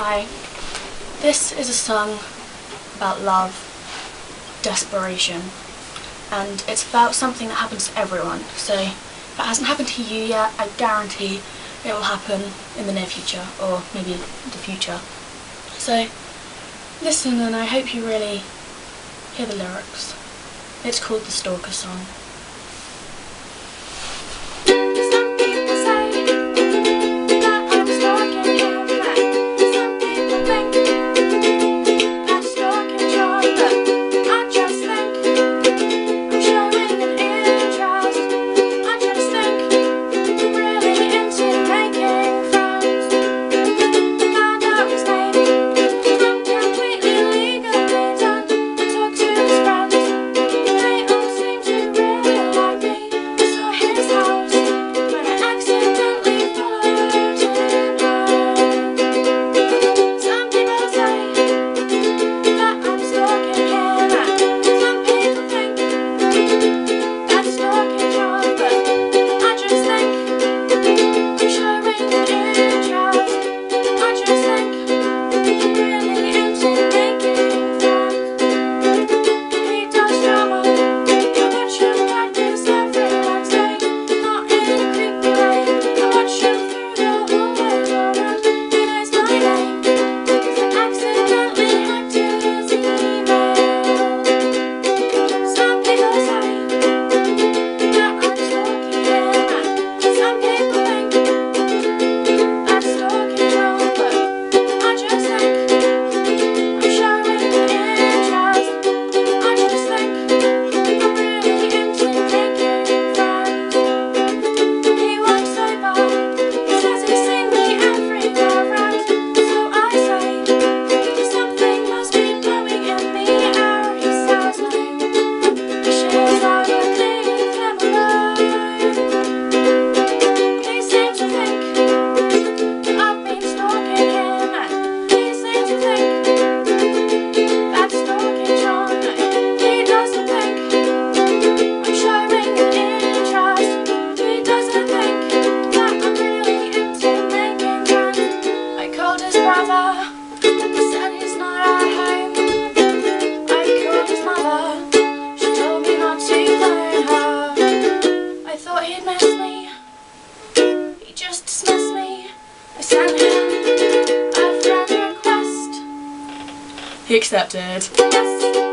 Hi, this is a song about love, desperation, and it's about something that happens to everyone, so if it hasn't happened to you yet, I guarantee it will happen in the near future, or maybe the future. So, listen and I hope you really hear the lyrics. It's called the Stalker Song. sent him a friend request. He accepted. Yes.